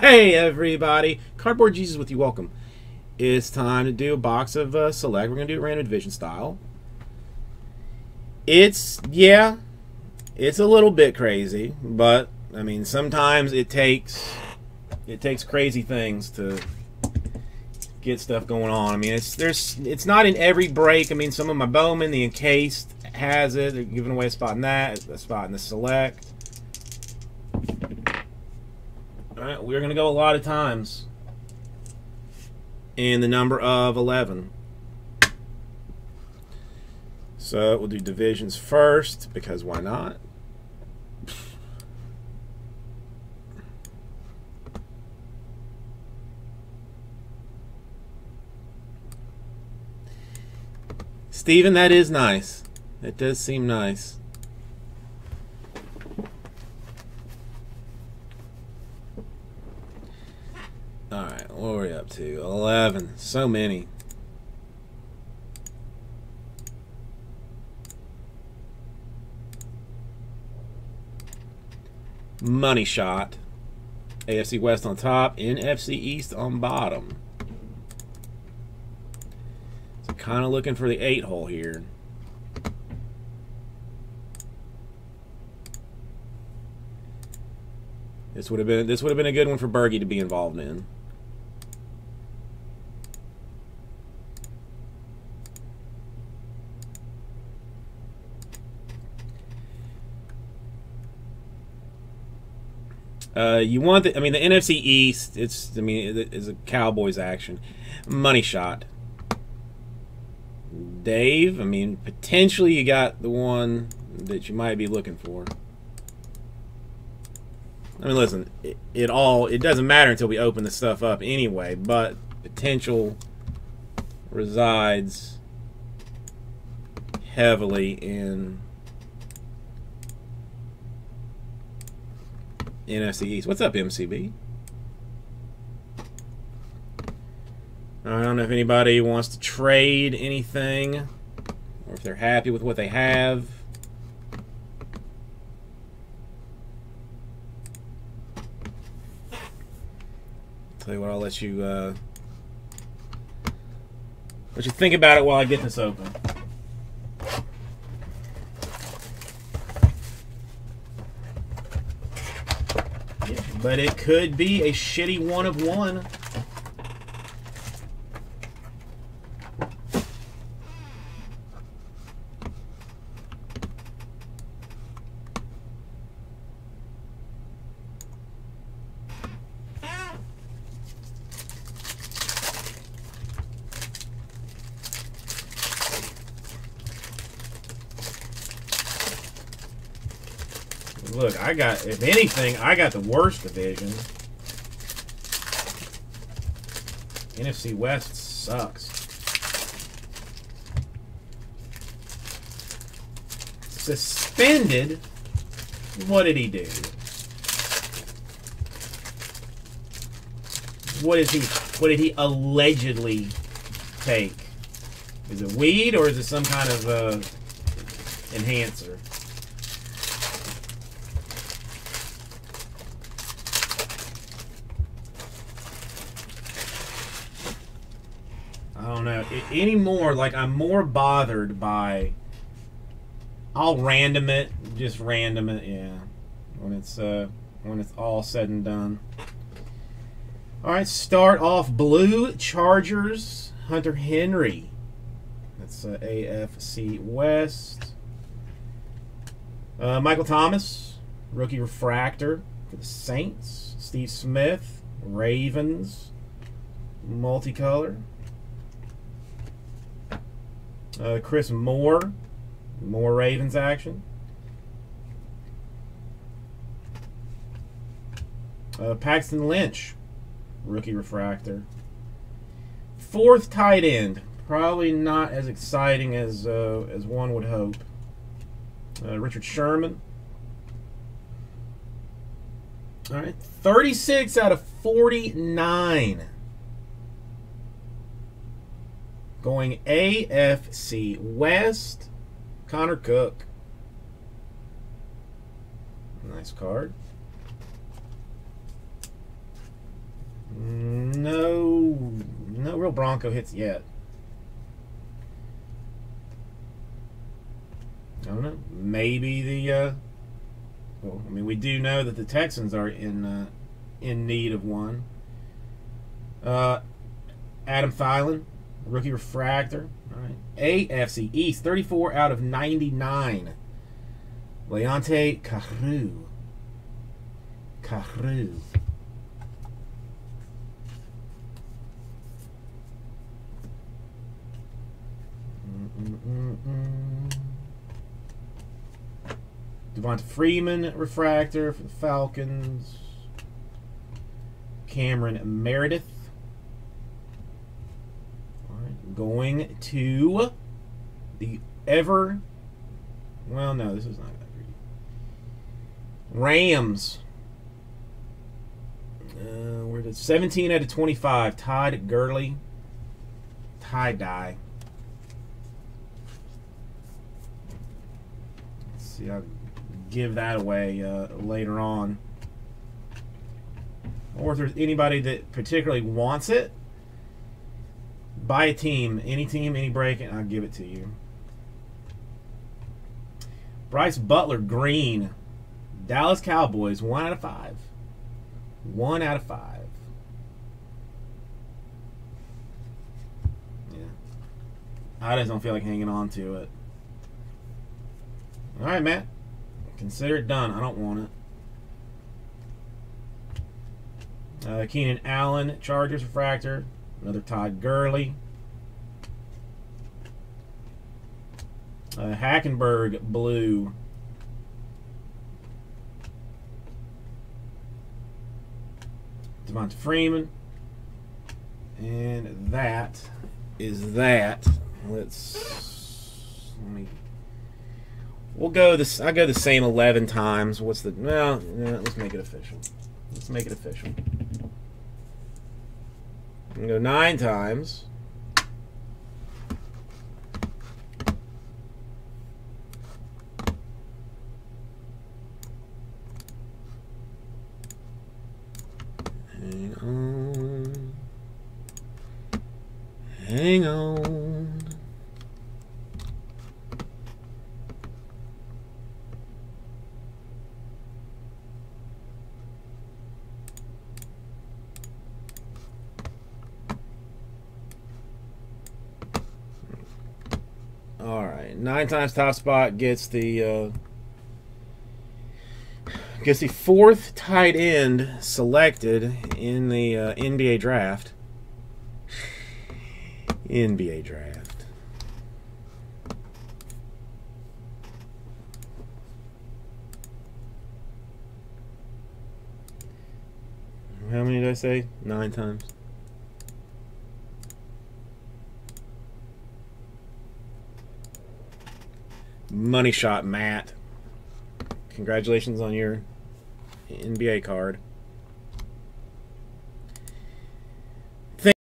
hey, everybody. Cardboard Jesus with you. Welcome. It's time to do a box of uh, Select. We're to do it random division style. It's, yeah, it's a little bit crazy, but, I mean, sometimes it takes, it takes crazy things to get stuff going on. I mean, it's, there's, it's not in every break. I mean, some of my Bowman, the encased has it. They're giving away a spot in that, a spot in the Select. All right, we're going to go a lot of times in the number of 11. So we'll do divisions first, because why not? Steven, that is nice. That does seem nice. Alright, what are we up to? 11. So many. Money shot. AFC West on top, NFC East on bottom. So kind of looking for the eight hole here. This would have been this would have been a good one for Bergie to be involved in. Uh, you want the, I mean, the NFC East, it's, I mean, it's a Cowboys action. Money shot. Dave, I mean, potentially you got the one that you might be looking for. I mean, listen, it, it all, it doesn't matter until we open the stuff up anyway, but potential resides heavily in NFC East. What's up, MCB? I don't know if anybody wants to trade anything or if they're happy with what they have. Tell you what, I'll let you uh, let you think about it while I get this open. But it could be a shitty one of one. Look, I got, if anything, I got the worst division. NFC West sucks. Suspended? What did he do? What is he, what did he allegedly take? Is it weed or is it some kind of uh, enhancer? Know anymore. Like I'm more bothered by. I'll random it, just random it, yeah. When it's uh when it's all said and done. All right, start off blue Chargers Hunter Henry. That's uh, AFC West. Uh, Michael Thomas, rookie refractor for the Saints. Steve Smith, Ravens, multicolor. Uh, Chris Moore, more Ravens action. Uh, Paxton Lynch, rookie refractor. Fourth tight end, probably not as exciting as uh, as one would hope. Uh, Richard Sherman. All right, 36 out of 49. Going AFC West, Connor Cook. Nice card. no, no real Bronco hits yet. I don't know. Maybe the. Uh, well, I mean, we do know that the Texans are in uh, in need of one. Uh, Adam Thielen, rookie refractor. All right. AFC East, 34 out of 99. Leonte Carroo. Carroo. Devonta Freeman refractor for the Falcons. Cameron Meredith. All right, going to the ever. Well, no, this is not that greedy. Rams. Uh, where did 17 out of 25? Todd Gurley. Tie dye. Let's see, I'll give that away uh, later on. Or if there's anybody that particularly wants it, buy a team, any team, any break, and I'll give it to you. Brice Butler Green, Dallas Cowboys, one out of five. One out of five. Yeah. I just don't feel like hanging on to it. All right, Matt. Consider it done. I don't want it. Uh, Keenan Allen, Chargers refractor. Another Todd Gurley. Uh, Hackenberg blue. Devonta Freeman. And that is that. Let's let me. We'll go this. I go the same eleven times. What's the? Well, let's make it official. Let's make it official. I'm gonna go nine times. Hang on. Hang on. All right, nine times top spot gets the uh, gets the fourth tight end selected in the uh, NBA draft. NBA draft. How many did I say? Nine times. Money shot, Matt. Congratulations on your NBA card.